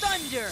Thunder!